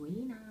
回呢？